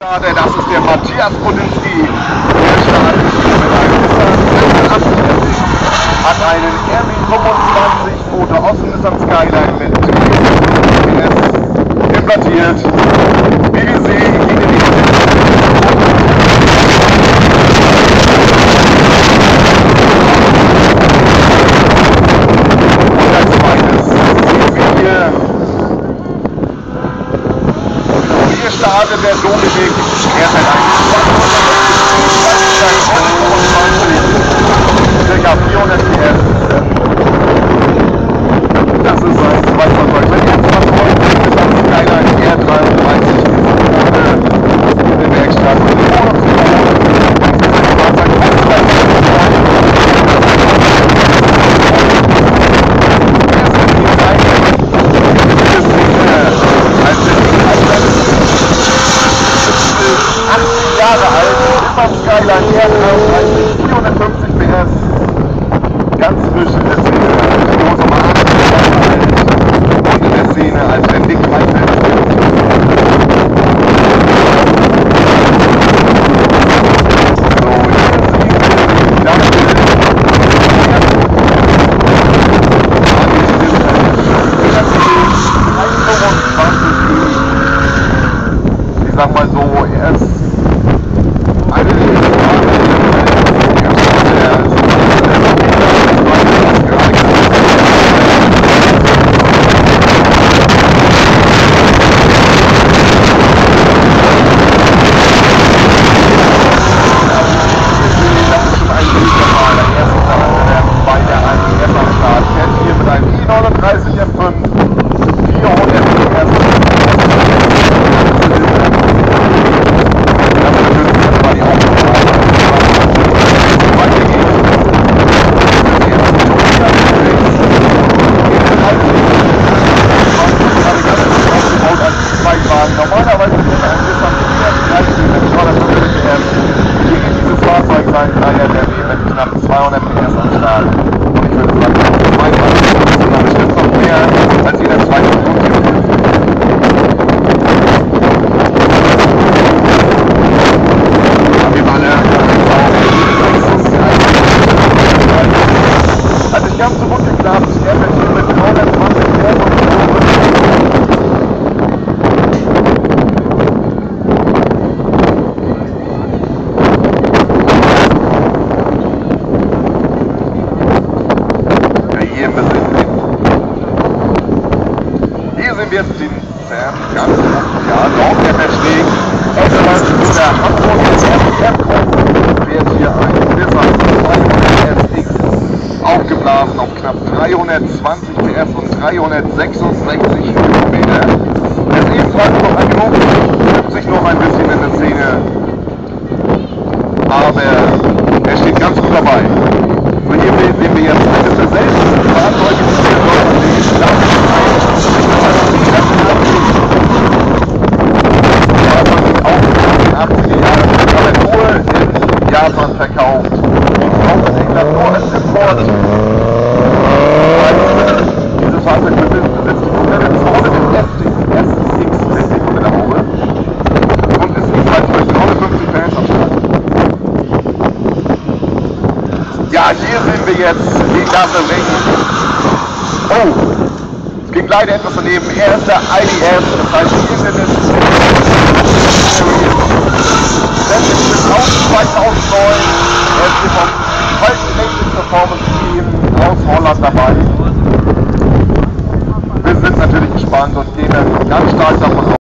Das ist der Matthias Podinski. Der startet hier mit einem Nissan 86 hat einen RB 25 Motor aus dem Nissan Skyline mit PS implantiert. Wie wir sehen, geht in die Und als zweites sehen wir hier hier startet der Dominik. Er hat einen ca. 400 PS. Das ist sein Zweitfahrzeug. Wenn jetzt was heute ist, das Skyline R33 ohne den Werkstatt. acht Jahre alt, Nissan R33, 450 PS, ganz frisch in der Szene, Nummer 8 Jahre alt und in der Szene als ich sag mal so, er ist eine hier mit einem i39 F5 400 Normalerweise ist ein Nissan 430 mit 250 PS. Hier geht dieses Fahrzeug sein 3 RW mit knapp 200 PS am Start. Und ich würde sagen, mein Fahrzeug ist noch bestimmt noch mehr als jeder zweite Flugzeug. Wir waren ja Hat nicht ganz so gut geklappt. Er wird hier mit 320 PS und Ja, hier müssen wir Hier sind wir jetzt den Sam ganz ja, doch, der Versteg. Etwas zu der Hamburg RPF fährt hier ein Nissan 200 SX aufgeblasen auf knapp 320 PS und 366 Höhenmeter. Er ist ebenfalls noch ein genug, übt sich noch ein bisschen in der Szene, aber er steht ganz gut dabei. So hier sehen wir jetzt eines der seltensten Fahrzeuge, die wir in Deutschland in Japan verkauft. Auch in England nur als Import. Dieses Fahrzeug besitzt die komplette Zone mit SX mit der Haube und ist ebenfalls mit 59 Fans am Start. Ja, hier sind wir jetzt die Klasse Ring. Oh, es ging leider etwas daneben. Er ist der IDS, das heißt hier sind es Sendung bis aus 2009. Er ist hier vom Falken Racing Performance Team aus Holland dabei.